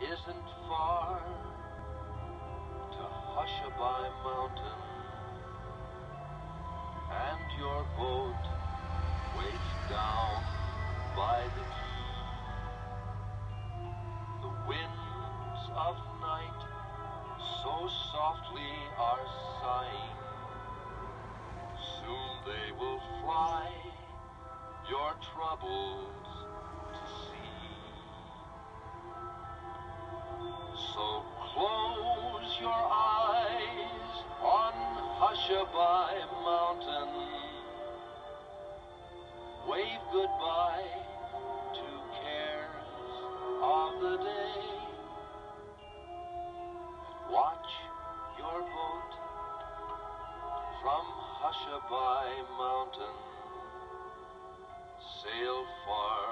isn't far to Hushabye Mountain, and your boat waits down by the quay. The winds of night so softly are sighing. Soon they will fly your troubles Sherby Mountain. Wave goodbye to cares of the day. Watch your boat from Hushabye Mountain. Sail far.